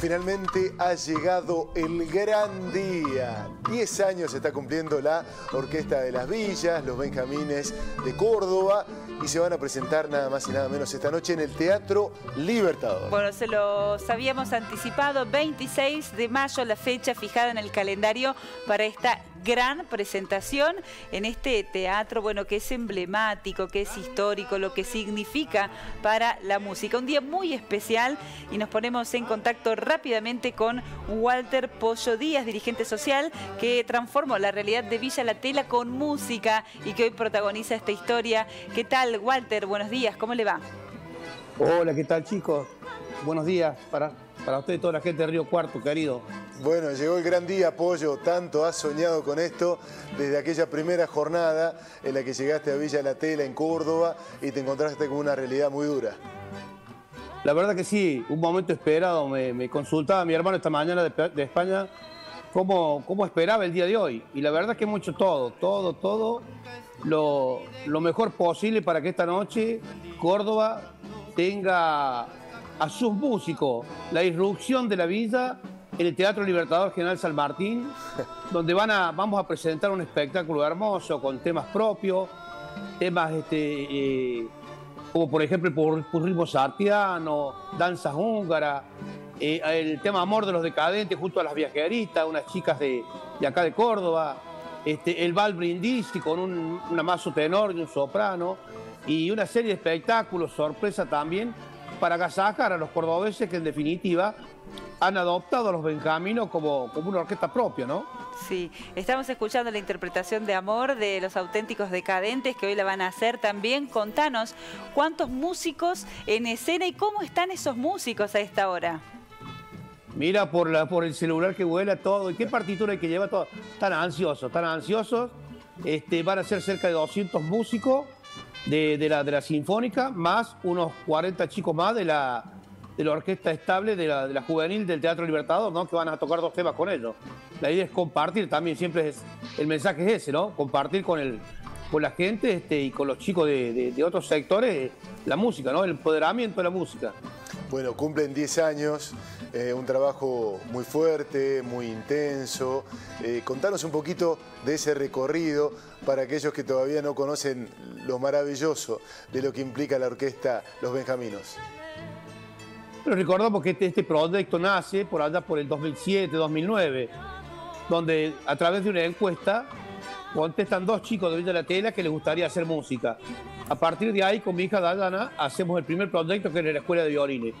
Finalmente ha llegado el gran día. Diez años se está cumpliendo la Orquesta de las Villas, los Benjamines de Córdoba, y se van a presentar nada más y nada menos esta noche en el Teatro Libertador. Bueno, se los habíamos anticipado, 26 de mayo, la fecha fijada en el calendario para esta gran presentación en este teatro, bueno, que es emblemático, que es histórico, lo que significa para la música. Un día muy especial y nos ponemos en contacto rápidamente con Walter Pollo Díaz, dirigente social, que transformó la realidad de Villa La Tela con música y que hoy protagoniza esta historia. ¿Qué tal, Walter? Buenos días, ¿cómo le va? Hola, ¿qué tal, chicos? Buenos días para, para usted y toda la gente de Río Cuarto, querido. Bueno, llegó el gran día, Pollo. Tanto has soñado con esto desde aquella primera jornada en la que llegaste a Villa La Tela, en Córdoba, y te encontraste con una realidad muy dura. La verdad que sí, un momento esperado. Me, consultaba mi hermano esta mañana de, España cómo, cómo, esperaba el día de hoy. Y la verdad que hecho todo, todo, todo lo, lo mejor posible para que esta noche Córdoba tenga a sus músicos la irrupción de la villa en el Teatro Libertador General San Martín, donde van a, vamos a presentar un espectáculo hermoso con temas propios, temas este, eh, como por ejemplo el ritmo sartiano, danzas húngaras, eh, el tema Amor de los Decadentes junto a las viajeritas, unas chicas de, acá de Córdoba, este, el Val Brindisi con un, un amazo tenor y un soprano, y una serie de espectáculos, sorpresa también, para agasajar a los cordobeses que en definitiva han adoptado a los benjaminos como, como una orquesta propia, ¿no? Sí, estamos escuchando la interpretación de Amor de los auténticos decadentes que hoy la van a hacer también. Contanos, ¿cuántos músicos en escena y cómo están esos músicos a esta hora? Mira por, la, por el celular que vuela todo. ¿Y qué partitura hay que llevar todo? Están ansiosos, están ansiosos. Este, van a ser cerca de 200 músicos de, la, de la Sinfónica, más unos 40 chicos más de la, de la orquesta estable de la, de la, juvenil del Teatro Libertador, ¿no? que van a tocar dos temas con ellos. La idea es compartir también, siempre es el mensaje es ese, ¿no? Compartir con, el, con la gente este, y con los chicos de, otros sectores la música, ¿no? El empoderamiento de la música. Bueno, cumplen 10 años, eh, un trabajo muy fuerte, muy intenso. Eh, contanos un poquito de ese recorrido para aquellos que todavía no conocen lo maravilloso de lo que implica la orquesta Los Benjaminos. Pero recordamos que este, este proyecto nace por allá por el 2007-2009, donde a través de una encuesta contestan dos chicos de Villa La Tela que les gustaría hacer música. A partir de ahí, con mi hija Dayana, hacemos el primer proyecto que es la Escuela de Violines.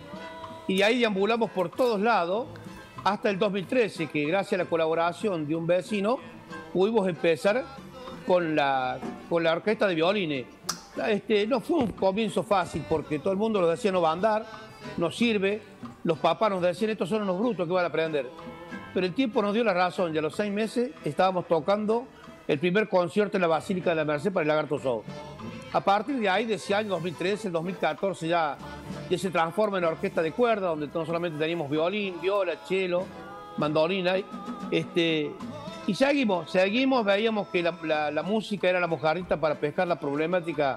Y de ahí deambulamos por todos lados hasta el 2013, que gracias a la colaboración de un vecino pudimos empezar con la, con la orquesta de violines. Este, no fue un comienzo fácil porque todo el mundo nos decía no va a andar, no sirve, los papás nos decían estos son unos brutos que van a aprender. Pero el tiempo nos dio la razón y a los seis meses estábamos tocando el primer concierto en la Basílica de la Merced para el Lagarto Show. A partir de ahí, de ese año 2013, el 2014 ya, ya se transforma en orquesta de cuerda, donde no solamente teníamos violín, viola, cello, mandolina, este, y seguimos, seguimos, veíamos que la, música era la mojarrita para pescar la problemática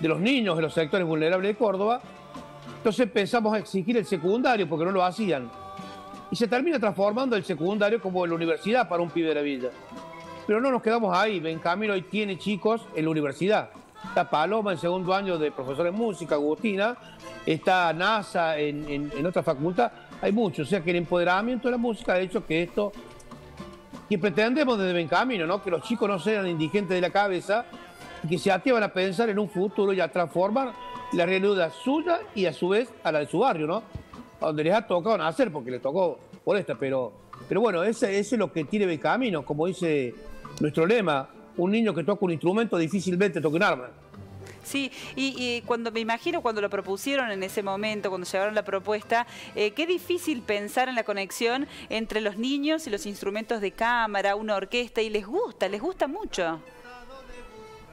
de los niños de los sectores vulnerables de Córdoba, entonces empezamos a exigir el secundario porque no lo hacían. Y se termina transformando el secundario como la universidad para un pibe de la villa. Pero no nos quedamos ahí. Benjamín hoy tiene chicos en la universidad. Está Paloma en segundo año de profesor de música, Agustina. Está NASA en, otra facultad. Hay muchos. O sea que el empoderamiento de la música ha hecho que esto, que pretendemos desde Benjamín, ¿no? que los chicos no sean indigentes de la cabeza y que se activan a pensar en un futuro y a transformar la realidad suya y a su vez a la de su barrio, ¿no? Donde les ha tocado nacer, porque les tocó por esta, pero, pero bueno, ese, ese es lo que tiene Benjamín, como dice nuestro lema, un niño que toca un instrumento difícilmente toca un arma. Sí, y, cuando me imagino cuando lo propusieron en ese momento, cuando llevaron la propuesta, eh, qué difícil pensar en la conexión entre los niños y los instrumentos de cámara, una orquesta, y les gusta, les gusta mucho.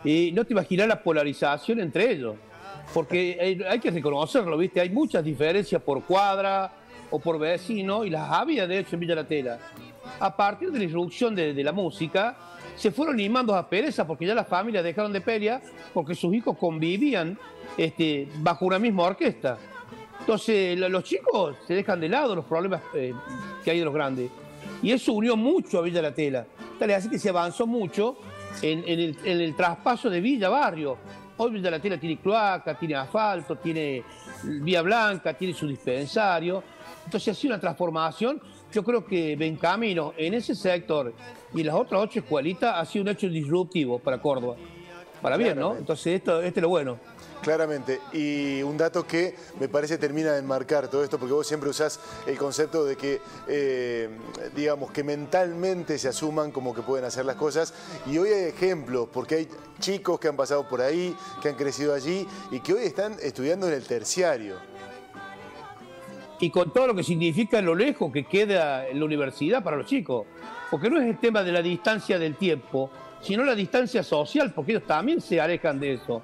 Y no te imaginas la polarización entre ellos, porque hay que reconocerlo, ¿viste? Hay muchas diferencias por cuadra o por vecino, y las había de hecho en Villa La Tela. A partir de la introducción de la música, se fueron limando a pereza porque ya las familias dejaron de pelear porque sus hijos convivían este, bajo una misma orquesta. Entonces, los chicos se dejan de lado los problemas eh, que hay de los grandes. Y eso unió mucho a Villa La Tela. Tal que se avanzó mucho en, el, traspaso de Villa Barrio. Hoy Villa La Tela tiene cloaca, tiene asfalto, tiene vía blanca, tiene su dispensario. Entonces ha sido una transformación. Yo creo que Bencamino en ese sector y las otras ocho escuelitas ha sido un hecho disruptivo para Córdoba. Para bien, ¿no? Entonces esto, este es lo bueno. Claramente, y un dato que me parece termina de enmarcar todo esto, porque vos siempre usás el concepto de que, eh, digamos, que mentalmente se asuman como que pueden hacer las cosas, y hoy hay ejemplos, porque hay chicos que han pasado por ahí, que han crecido allí, y que hoy están estudiando en el terciario. Y con todo lo que significa lo lejos que queda la universidad para los chicos, porque no es el tema de la distancia del tiempo, sino la distancia social, porque ellos también se alejan de eso.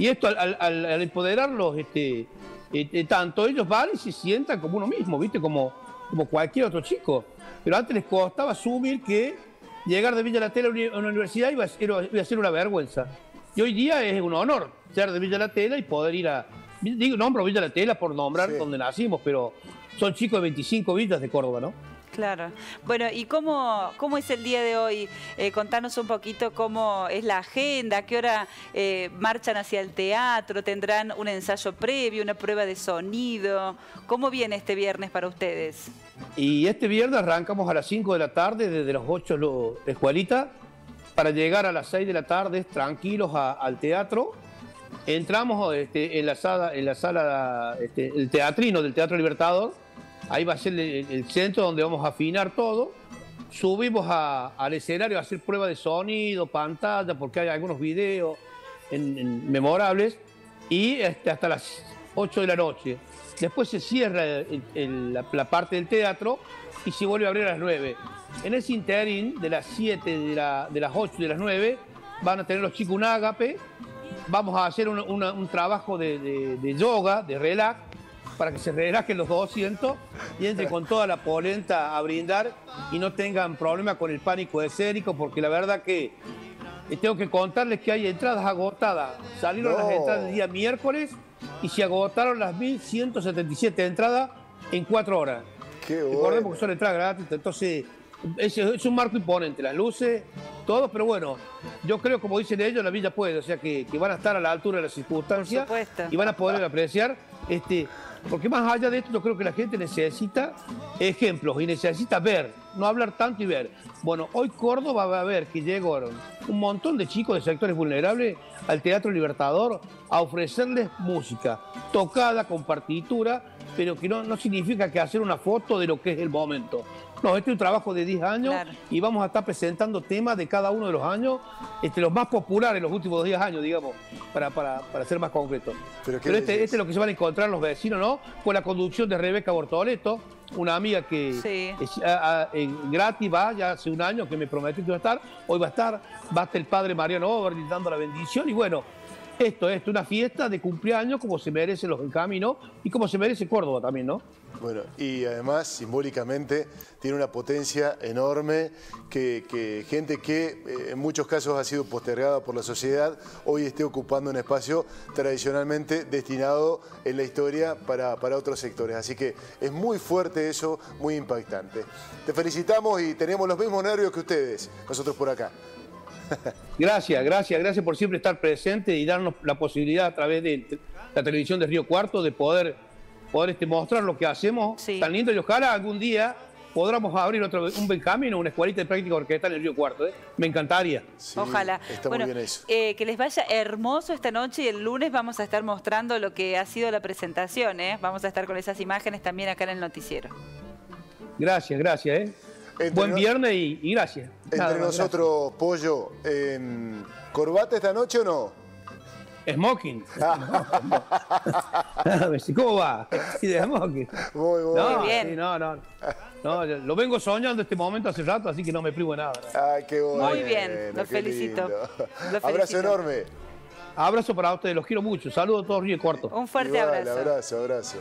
Y esto al, empoderarlos este, este, tanto, ellos van y se sientan como uno mismo, ¿viste? Como, como cualquier otro chico. Pero antes les costaba asumir que llegar de Villa La Tela a una universidad iba a, ser, iba a ser una vergüenza. Y hoy día es un honor ser de Villa La Tela y poder ir a... Digo, nombro Villa La Tela por nombrar donde nacimos, pero son chicos de 25 villas de Córdoba, ¿no? Claro. Bueno, ¿y cómo, cómo es el día de hoy? Eh, contanos un poquito cómo es la agenda, qué hora eh, marchan hacia el teatro, tendrán un ensayo previo, una prueba de sonido. ¿Cómo viene este viernes para ustedes? Y este viernes arrancamos a las 5 de la tarde, desde las 8 de escuelita, para llegar a las 6 de la tarde tranquilos al teatro. Entramos este, en la sala, en la sala este, el teatrino del Teatro Libertador Ahí va a ser el, centro donde vamos a afinar todo. Subimos al escenario a hacer prueba de sonido, pantalla, porque hay algunos videos memorables. Y este, hasta las 8 de la noche. Después se cierra la, parte del teatro y se vuelve a abrir a las 9. En ese interín, de las 7, de, las 8 y de las 9, van a tener los chicos un ágape. Vamos a hacer un, trabajo de, de yoga, de relax para que se relajen los 200 y entre con toda la polenta a brindar y no tengan problema con el pánico escénico, porque la verdad que eh, tengo que contarles que hay entradas agotadas. Salieron las entradas el día miércoles y se agotaron las 1.177 entradas en cuatro horas. Qué bueno. Recordemos que son entradas gratis, entonces es, un marco imponente, las luces, todo, pero bueno, yo creo, como dicen ellos, la villa puede, o sea que, van a estar a la altura de las circunstancias y van a poder apreciar este, porque más allá de esto, yo creo que la gente necesita ejemplos y necesita ver, no hablar tanto y ver. Bueno, hoy Córdoba va a ver que llegaron un montón de chicos de sectores vulnerables al Teatro Libertador a ofrecerles música tocada con partitura, pero que no, no significa que hacer una foto de lo que es el momento. No, este es un trabajo de 10 años y vamos a estar presentando temas de cada uno de los años, este, los más populares en los últimos 10 años, digamos, para, para, para ser más concreto. Pero, este, este, es lo que se van a encontrar los vecinos, ¿no? Con la conducción de Rebeca Bortoleto, una amiga que gratis va, ya hace un año que me prometió que iba a estar, hoy va a estar, va a estar el padre Mariano Oberli dando la bendición y bueno, esto es una fiesta de cumpleaños como se merecen los encaminos y como se merece Córdoba también, ¿no? Bueno, y además simbólicamente tiene una potencia enorme que, gente que eh, en muchos casos ha sido postergada por la sociedad hoy esté ocupando un espacio tradicionalmente destinado en la historia para, para otros sectores. Así que es muy fuerte eso, muy impactante. Te felicitamos y tenemos los mismos nervios que ustedes, nosotros por acá. Gracias, gracias, gracias por siempre estar presente y darnos la posibilidad a través de la televisión de Río Cuarto de poder, poder este, mostrar lo que hacemos tan lindo y ojalá algún día podamos abrir otro, un Benjamín o una escuelita de práctica orquestal en el Río Cuarto. ¿eh? Me encantaría. Ojalá. bueno, eh, que les vaya hermoso esta noche y el lunes vamos a estar mostrando lo que ha sido la presentación. ¿eh? Vamos a estar con esas imágenes también acá en el noticiero. Gracias, gracias. ¿eh? Buen viernes y, gracias. Entre nosotros, Pollo, ¿corbata esta noche o no? Smoking. ¿Cómo va? Sí, de smoking. Muy, muy no, bien. no, no, no. Lo vengo soñando este momento hace rato, así que no me privo de nada. Ay, qué bueno. Muy bien, los felicito. Abrazo enorme. Abrazo para ustedes, los quiero mucho. Saludos a todos Río Cuarto. Un fuerte abrazo. Abrazo, abrazo.